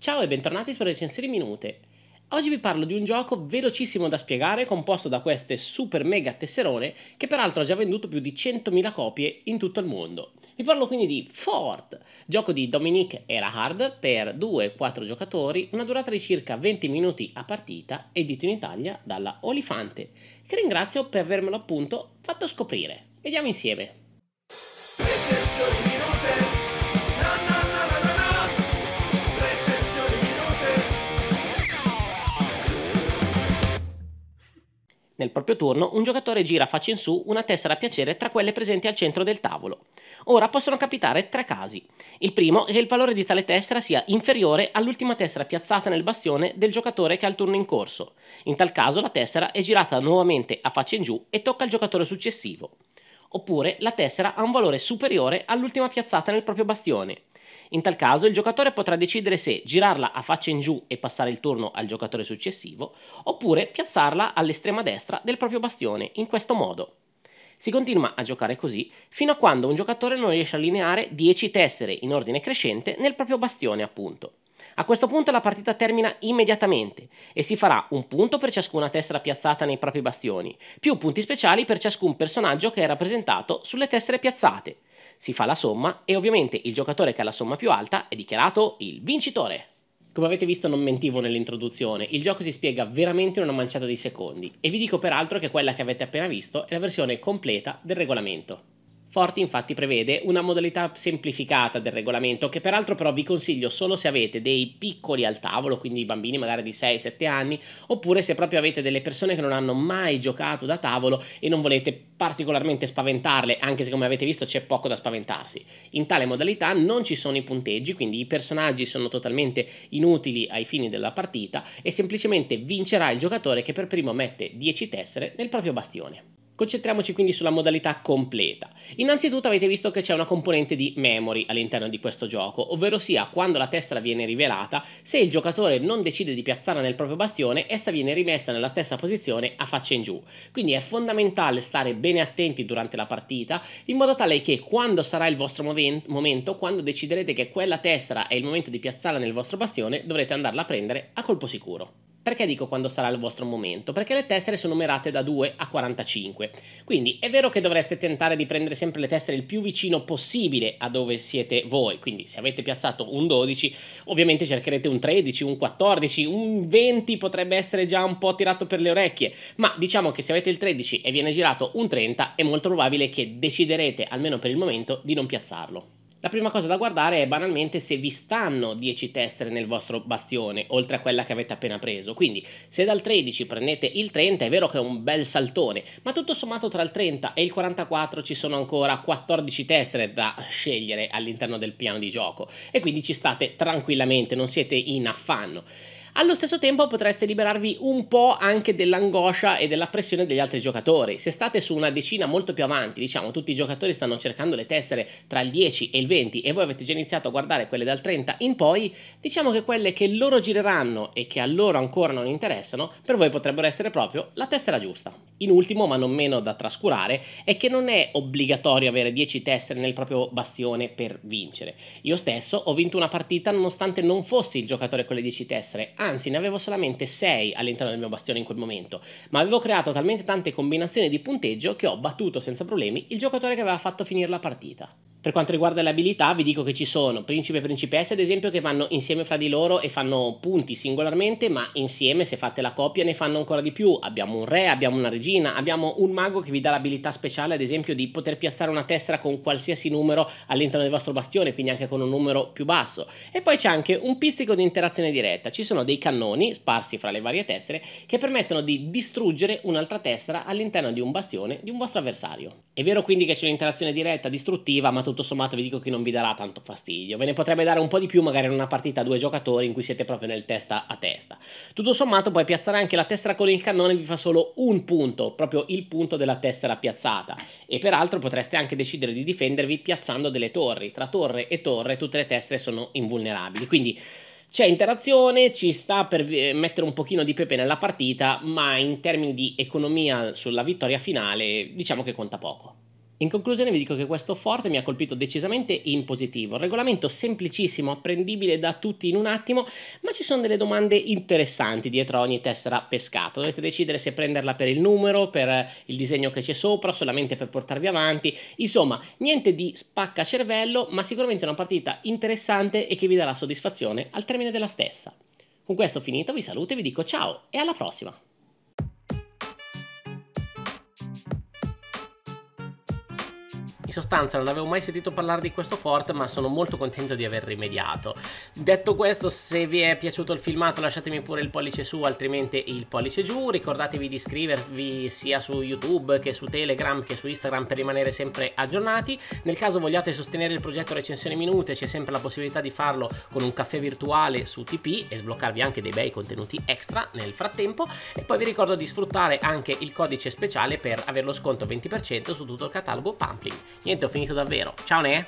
Ciao e bentornati su Recensioni Minute. Oggi vi parlo di un gioco velocissimo da spiegare composto da queste super mega tesserone che peraltro ha già venduto più di 100.000 copie in tutto il mondo. Vi parlo quindi di Fort, gioco di Dominique Erahard per 2-4 giocatori, una durata di circa 20 minuti a partita, edito in Italia dalla Olifante, che ringrazio per avermelo appunto fatto scoprire. Vediamo insieme. Recensioni Nel proprio turno, un giocatore gira faccia in su una tessera a piacere tra quelle presenti al centro del tavolo. Ora possono capitare tre casi. Il primo è che il valore di tale tessera sia inferiore all'ultima tessera piazzata nel bastione del giocatore che ha il turno in corso. In tal caso la tessera è girata nuovamente a faccia in giù e tocca al giocatore successivo. Oppure la tessera ha un valore superiore all'ultima piazzata nel proprio bastione. In tal caso il giocatore potrà decidere se girarla a faccia in giù e passare il turno al giocatore successivo, oppure piazzarla all'estrema destra del proprio bastione, in questo modo. Si continua a giocare così fino a quando un giocatore non riesce a allineare 10 tessere in ordine crescente nel proprio bastione, appunto. A questo punto la partita termina immediatamente e si farà un punto per ciascuna tessera piazzata nei propri bastioni, più punti speciali per ciascun personaggio che è rappresentato sulle tessere piazzate si fa la somma e ovviamente il giocatore che ha la somma più alta è dichiarato il vincitore. Come avete visto non mentivo nell'introduzione, il gioco si spiega veramente in una manciata di secondi e vi dico peraltro che quella che avete appena visto è la versione completa del regolamento. Forti infatti prevede una modalità semplificata del regolamento che peraltro però vi consiglio solo se avete dei piccoli al tavolo, quindi bambini magari di 6-7 anni, oppure se proprio avete delle persone che non hanno mai giocato da tavolo e non volete particolarmente spaventarle, anche se come avete visto c'è poco da spaventarsi. In tale modalità non ci sono i punteggi, quindi i personaggi sono totalmente inutili ai fini della partita e semplicemente vincerà il giocatore che per primo mette 10 tessere nel proprio bastione. Concentriamoci quindi sulla modalità completa. Innanzitutto avete visto che c'è una componente di memory all'interno di questo gioco, ovvero sia quando la tessera viene rivelata, se il giocatore non decide di piazzarla nel proprio bastione, essa viene rimessa nella stessa posizione a faccia in giù. Quindi è fondamentale stare bene attenti durante la partita, in modo tale che quando sarà il vostro momento, quando deciderete che quella tessera è il momento di piazzarla nel vostro bastione, dovrete andarla a prendere a colpo sicuro. Perché dico quando sarà il vostro momento? Perché le tessere sono numerate da 2 a 45. Quindi è vero che dovreste tentare di prendere sempre le tessere il più vicino possibile a dove siete voi. Quindi se avete piazzato un 12, ovviamente cercherete un 13, un 14, un 20 potrebbe essere già un po' tirato per le orecchie. Ma diciamo che se avete il 13 e viene girato un 30, è molto probabile che deciderete, almeno per il momento, di non piazzarlo. La prima cosa da guardare è banalmente se vi stanno 10 tessere nel vostro bastione, oltre a quella che avete appena preso. Quindi se dal 13 prendete il 30 è vero che è un bel saltone, ma tutto sommato tra il 30 e il 44 ci sono ancora 14 tessere da scegliere all'interno del piano di gioco e quindi ci state tranquillamente, non siete in affanno. Allo stesso tempo potreste liberarvi un po' anche dell'angoscia e della pressione degli altri giocatori. Se state su una decina molto più avanti, diciamo tutti i giocatori stanno cercando le tessere tra il 10 e il 20 e voi avete già iniziato a guardare quelle dal 30 in poi, diciamo che quelle che loro gireranno e che a loro ancora non interessano, per voi potrebbero essere proprio la tessera giusta. In ultimo, ma non meno da trascurare, è che non è obbligatorio avere 10 tessere nel proprio bastione per vincere. Io stesso ho vinto una partita nonostante non fossi il giocatore con le 10 tessere, anzi ne avevo solamente 6 all'interno del mio bastione in quel momento, ma avevo creato talmente tante combinazioni di punteggio che ho battuto senza problemi il giocatore che aveva fatto finire la partita. Per quanto riguarda le abilità, vi dico che ci sono principe e principesse, ad esempio, che vanno insieme fra di loro e fanno punti singolarmente, ma insieme, se fate la coppia, ne fanno ancora di più. Abbiamo un re, abbiamo una regina, abbiamo un mago che vi dà l'abilità speciale, ad esempio, di poter piazzare una tessera con qualsiasi numero all'interno del vostro bastione, quindi anche con un numero più basso. E poi c'è anche un pizzico di interazione diretta. Ci sono dei cannoni sparsi fra le varie tessere che permettono di distruggere un'altra tessera all'interno di un bastione di un vostro avversario. È vero quindi che c'è un'interazione diretta, distruttiva, ma tutto sommato vi dico che non vi darà tanto fastidio. Ve ne potrebbe dare un po' di più magari in una partita a due giocatori in cui siete proprio nel testa a testa. Tutto sommato poi piazzare anche la tessera con il cannone vi fa solo un punto, proprio il punto della tessera piazzata. E peraltro potreste anche decidere di difendervi piazzando delle torri. Tra torre e torre tutte le tessere sono invulnerabili. Quindi c'è interazione, ci sta per mettere un pochino di pepe nella partita, ma in termini di economia sulla vittoria finale diciamo che conta poco. In conclusione vi dico che questo Ford mi ha colpito decisamente in positivo, regolamento semplicissimo, apprendibile da tutti in un attimo, ma ci sono delle domande interessanti dietro a ogni tessera pescata, dovete decidere se prenderla per il numero, per il disegno che c'è sopra, solamente per portarvi avanti, insomma niente di spacca cervello, ma sicuramente una partita interessante e che vi darà soddisfazione al termine della stessa. Con questo finito, vi saluto e vi dico ciao e alla prossima! In sostanza non avevo mai sentito parlare di questo fort ma sono molto contento di aver rimediato. Detto questo se vi è piaciuto il filmato lasciatemi pure il pollice su altrimenti il pollice giù. Ricordatevi di iscrivervi sia su YouTube che su Telegram che su Instagram per rimanere sempre aggiornati. Nel caso vogliate sostenere il progetto Recensione Minute c'è sempre la possibilità di farlo con un caffè virtuale su TP e sbloccarvi anche dei bei contenuti extra nel frattempo. E poi vi ricordo di sfruttare anche il codice speciale per avere lo sconto 20% su tutto il catalogo Pampling. Niente, ho finito davvero. Ciao ne!